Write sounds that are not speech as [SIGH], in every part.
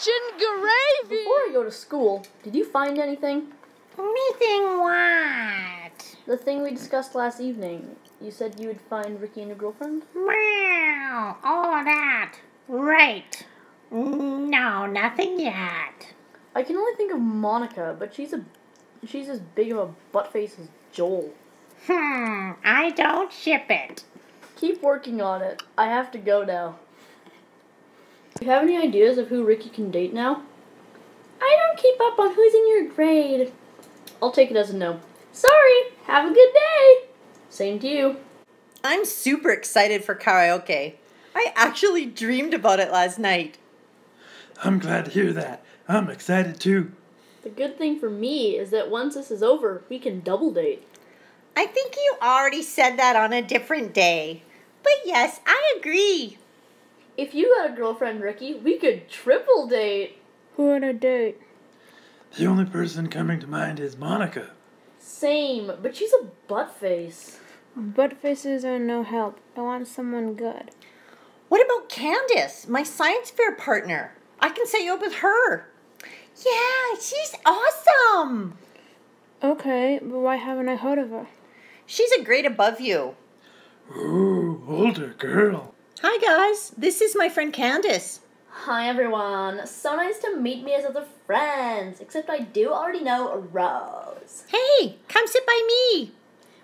Kitchen gravy! Before I go to school, did you find anything? Anything what? The thing we discussed last evening. You said you would find Ricky and your girlfriend? Wow, all that. Right. No, nothing yet. I can only think of Monica, but she's a she's as big of a butt face as Joel. Hmm, I don't ship it. Keep working on it. I have to go now. Do you have any ideas of who Ricky can date now? I don't keep up on who's in your grade. I'll take it as a no. Sorry. Have a good day. Same to you. I'm super excited for karaoke. I actually dreamed about it last night. I'm glad to hear that. I'm excited too. The good thing for me is that once this is over, we can double date. I think you already said that on a different day. But yes, I agree. If you got a girlfriend, Ricky, we could triple date. Who would I date? The only person coming to mind is Monica. Same, but she's a butt face. Butt faces are no help. I want someone good. What about Candace, my science fair partner? I can set you up with her. Yeah, she's awesome. Okay, but why haven't I heard of her? She's a grade above you. Ooh, older girl. Hi, guys. This is my friend Candace. Hi everyone. So nice to meet me as other friends. Except I do already know Rose. Hey, come sit by me.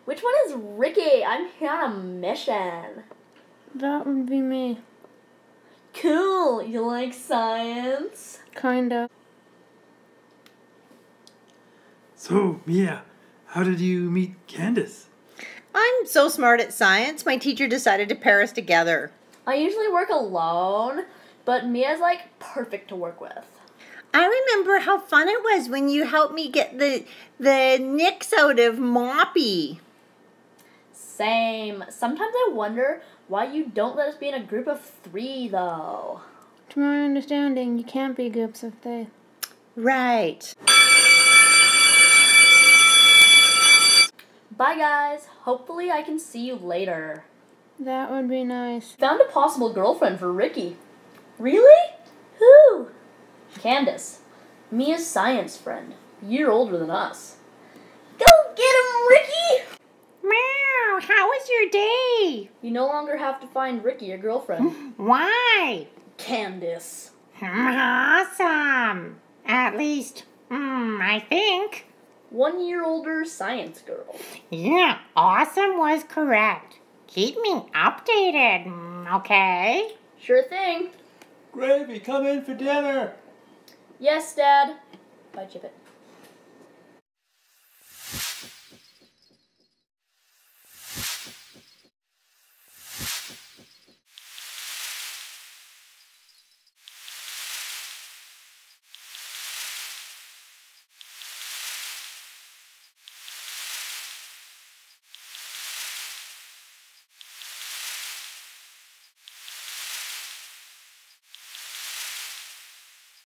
Which one is Ricky? I'm here on a mission. That would be me. Cool. You like science? Kinda. So, Mia, how did you meet Candace? I'm so smart at science, my teacher decided to pair us together. I usually work alone, but Mia's like perfect to work with. I remember how fun it was when you helped me get the the nicks out of Moppy. Same. Sometimes I wonder why you don't let us be in a group of three, though. To my understanding, you can't be groups of three. Right. Bye, guys. Hopefully, I can see you later. That would be nice. Found a possible girlfriend for Ricky. Really? Who? Candace. Mia's science friend. Year older than us. Go get him, Ricky! Meow, how was your day? You no longer have to find Ricky a girlfriend. [LAUGHS] Why? Candace. Awesome. At least, mm, I think. One year older science girl. Yeah, awesome was correct. Keep me updated, mm, okay? Sure thing. Gravey, come in for dinner. Yes, Dad. Bye, Chipit.